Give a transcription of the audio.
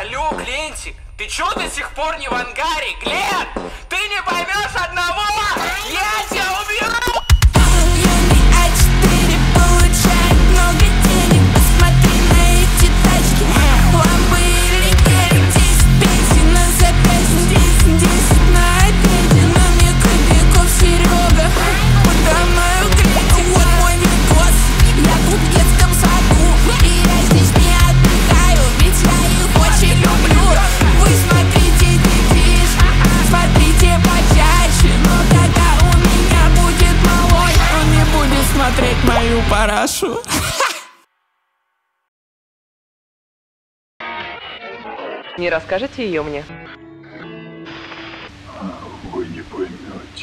Алло, Глентик, ты чё до сих пор не в ангаре, Глент? посмотреть мою парашу. Не расскажете ее мне? Вы не поймете.